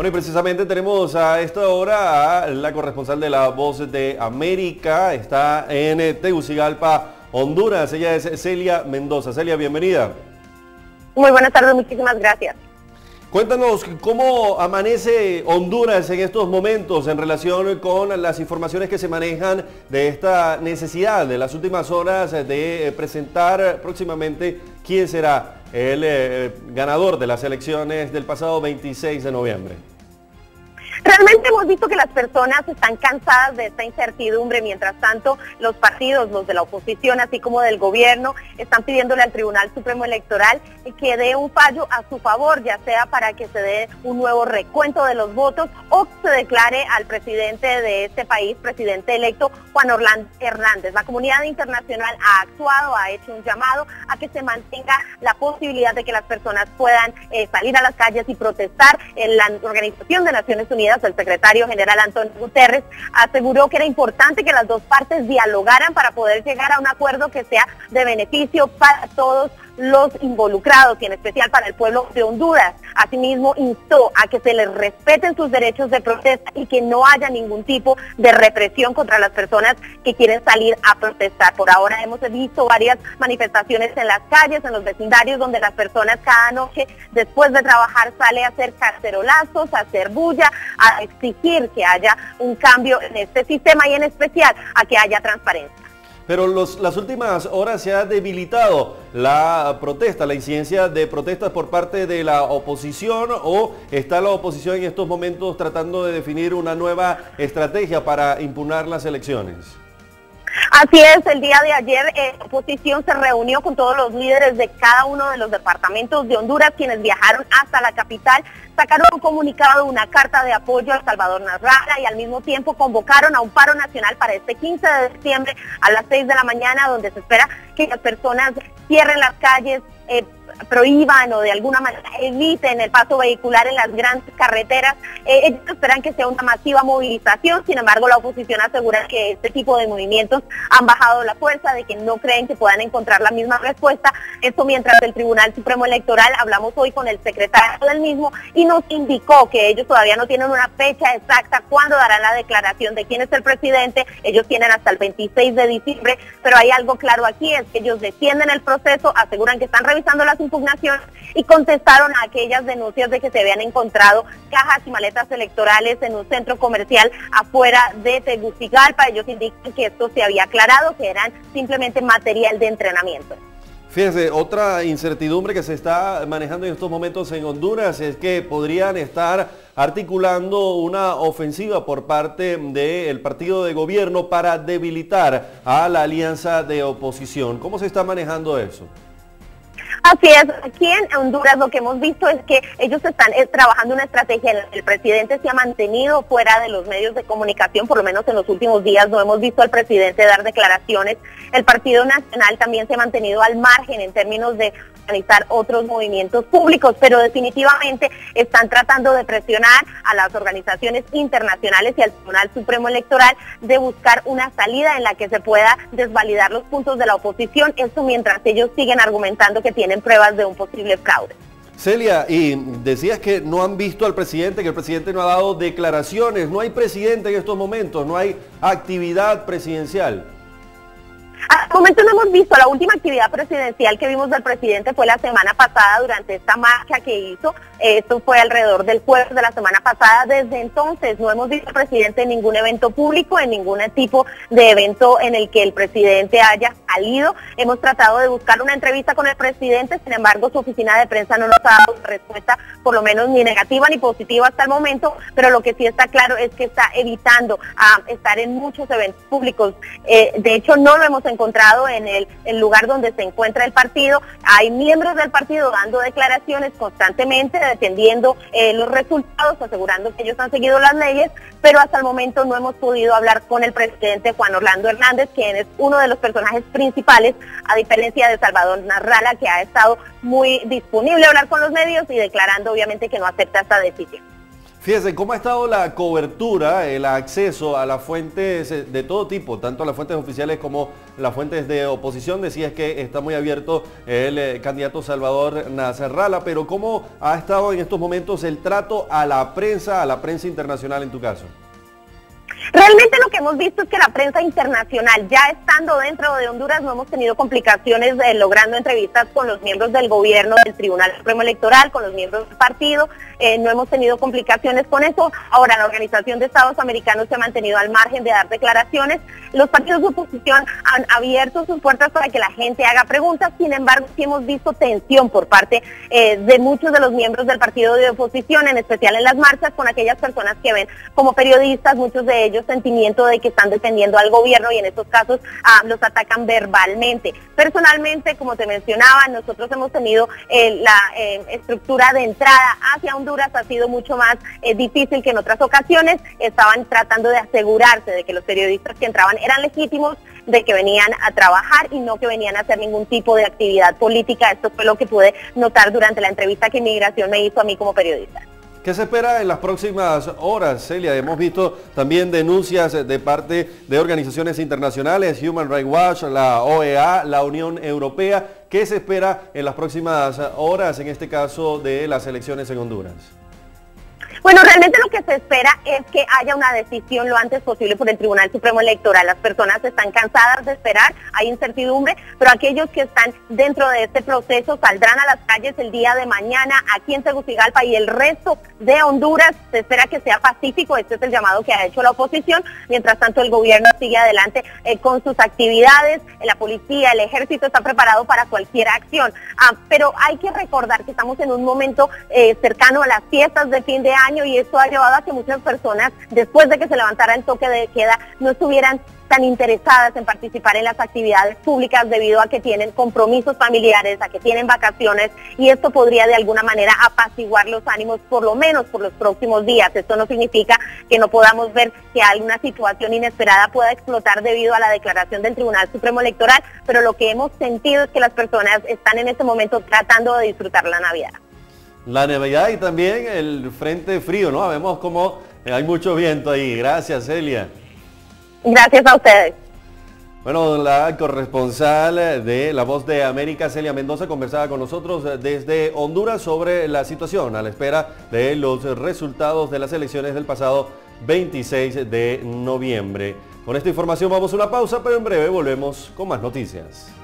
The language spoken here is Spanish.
Bueno, y precisamente tenemos a esta hora a la corresponsal de La Voz de América. Está en Tegucigalpa, Honduras. Ella es Celia Mendoza. Celia, bienvenida. Muy buenas tardes, muchísimas gracias. Cuéntanos cómo amanece Honduras en estos momentos en relación con las informaciones que se manejan de esta necesidad de las últimas horas de presentar próximamente quién será el eh, ganador de las elecciones del pasado 26 de noviembre. Realmente hemos visto que las personas están cansadas de esta incertidumbre, mientras tanto los partidos, los de la oposición, así como del gobierno, están pidiéndole al Tribunal Supremo Electoral que dé un fallo a su favor, ya sea para que se dé un nuevo recuento de los votos o se declare al presidente de este país, presidente electo Juan Orlando Hernández. La comunidad internacional ha actuado, ha hecho un llamado a que se mantenga la posibilidad de que las personas puedan eh, salir a las calles y protestar en la Organización de Naciones Unidas el secretario general Antonio Guterres aseguró que era importante que las dos partes dialogaran para poder llegar a un acuerdo que sea de beneficio para todos los involucrados y en especial para el pueblo de Honduras. Asimismo, instó a que se les respeten sus derechos de protesta y que no haya ningún tipo de represión contra las personas que quieren salir a protestar. Por ahora hemos visto varias manifestaciones en las calles, en los vecindarios, donde las personas cada noche después de trabajar sale a hacer cacerolazos, a hacer bulla, a exigir que haya un cambio en este sistema y en especial a que haya transparencia pero las últimas horas se ha debilitado la protesta, la incidencia de protestas por parte de la oposición o está la oposición en estos momentos tratando de definir una nueva estrategia para impugnar las elecciones. Así es, el día de ayer eh, oposición se reunió con todos los líderes de cada uno de los departamentos de Honduras, quienes viajaron hasta la capital, sacaron un comunicado, una carta de apoyo a Salvador Narrala y al mismo tiempo convocaron a un paro nacional para este 15 de diciembre a las 6 de la mañana, donde se espera que las personas cierren las calles, eh, prohíban o de alguna manera eviten el paso vehicular en las grandes carreteras. Eh, ellos esperan que sea una masiva movilización, sin embargo la oposición asegura que este tipo de movimientos han bajado la fuerza, de que no creen que puedan encontrar la misma respuesta. Esto mientras el Tribunal Supremo Electoral, hablamos hoy con el secretario del mismo y nos indicó que ellos todavía no tienen una fecha exacta cuándo darán la declaración de quién es el presidente. Ellos tienen hasta el 26 de diciembre, pero hay algo claro aquí, es que ellos defienden el proceso, aseguran que están revisando las impugnación y contestaron a aquellas denuncias de que se habían encontrado cajas y maletas electorales en un centro comercial afuera de Tegucigalpa. Ellos indican que esto se había aclarado, que eran simplemente material de entrenamiento. Fíjese, otra incertidumbre que se está manejando en estos momentos en Honduras es que podrían estar articulando una ofensiva por parte del partido de gobierno para debilitar a la alianza de oposición. ¿Cómo se está manejando eso? Así es, aquí en Honduras lo que hemos visto es que ellos están eh, trabajando una estrategia. El presidente se ha mantenido fuera de los medios de comunicación, por lo menos en los últimos días no hemos visto al presidente dar declaraciones. El Partido Nacional también se ha mantenido al margen en términos de organizar otros movimientos públicos, pero definitivamente están tratando de presionar a las organizaciones internacionales y al Tribunal Supremo Electoral de buscar una salida en la que se pueda desvalidar los puntos de la oposición, esto mientras ellos siguen argumentando que tienen pruebas de un posible fraude. Celia, y decías que no han visto al presidente, que el presidente no ha dado declaraciones, no hay presidente en estos momentos, no hay actividad presidencial. Al momento no hemos visto, la última actividad presidencial que vimos del presidente fue la semana pasada durante esta marcha que hizo, esto fue alrededor del jueves de la semana pasada, desde entonces no hemos visto al presidente en ningún evento público, en ningún tipo de evento en el que el presidente haya hemos tratado de buscar una entrevista con el presidente, sin embargo su oficina de prensa no nos ha dado respuesta por lo menos ni negativa ni positiva hasta el momento, pero lo que sí está claro es que está evitando ah, estar en muchos eventos públicos, eh, de hecho no lo hemos encontrado en el, lugar donde se encuentra el partido. Hay miembros del partido dando declaraciones constantemente, defendiendo eh, los resultados, asegurando que ellos han seguido las leyes, pero hasta el momento no hemos podido hablar con el presidente Juan Orlando Hernández, quien es uno de los personajes principales, a diferencia de Salvador Narrala, que ha estado muy disponible a hablar con los medios y declarando obviamente que no acepta esta decisión. Fíjese, ¿cómo ha estado la cobertura, el acceso a las fuentes de todo tipo, tanto a las fuentes oficiales como las fuentes de oposición? Decías que está muy abierto el eh, candidato Salvador Nacerrala, pero ¿cómo ha estado en estos momentos el trato a la prensa, a la prensa internacional en tu caso? Realmente lo que hemos visto es que la prensa internacional, ya estando dentro de Honduras, no hemos tenido complicaciones eh, logrando entrevistas con los miembros del gobierno del Tribunal Supremo Electoral, con los miembros del partido, eh, no hemos tenido complicaciones con eso. Ahora, la Organización de Estados Americanos se ha mantenido al margen de dar declaraciones. Los partidos de oposición han abierto sus puertas para que la gente haga preguntas, sin embargo, sí hemos visto tensión por parte eh, de muchos de los miembros del partido de oposición, en especial en las marchas, con aquellas personas que ven como periodistas, muchos de ellos sentimiento de que están defendiendo al gobierno y en estos casos ah, los atacan verbalmente. Personalmente, como te mencionaba, nosotros hemos tenido eh, la eh, estructura de entrada hacia Honduras ha sido mucho más eh, difícil que en otras ocasiones. Estaban tratando de asegurarse de que los periodistas que entraban eran legítimos, de que venían a trabajar y no que venían a hacer ningún tipo de actividad política. Esto fue lo que pude notar durante la entrevista que Inmigración me hizo a mí como periodista. ¿Qué se espera en las próximas horas, Celia? Hemos visto también denuncias de parte de organizaciones internacionales, Human Rights Watch, la OEA, la Unión Europea. ¿Qué se espera en las próximas horas, en este caso de las elecciones en Honduras? Bueno, realmente lo que se espera es que haya una decisión lo antes posible por el Tribunal Supremo Electoral. Las personas están cansadas de esperar, hay incertidumbre, pero aquellos que están dentro de este proceso saldrán a las calles el día de mañana aquí en Tegucigalpa y el resto de Honduras. Se espera que sea pacífico, este es el llamado que ha hecho la oposición. Mientras tanto, el gobierno sigue adelante eh, con sus actividades, la policía, el ejército está preparado para cualquier acción. Ah, pero hay que recordar que estamos en un momento eh, cercano a las fiestas de fin de y esto ha llevado a que muchas personas, después de que se levantara el toque de queda, no estuvieran tan interesadas en participar en las actividades públicas debido a que tienen compromisos familiares, a que tienen vacaciones y esto podría de alguna manera apaciguar los ánimos por lo menos por los próximos días. Esto no significa que no podamos ver que alguna situación inesperada pueda explotar debido a la declaración del Tribunal Supremo Electoral, pero lo que hemos sentido es que las personas están en este momento tratando de disfrutar la Navidad la Navidad y también el frente frío, ¿no? Vemos como hay mucho viento ahí. Gracias, Celia. Gracias a ustedes. Bueno, la corresponsal de La Voz de América, Celia Mendoza, conversaba con nosotros desde Honduras sobre la situación a la espera de los resultados de las elecciones del pasado 26 de noviembre. Con esta información vamos a una pausa, pero en breve volvemos con más noticias.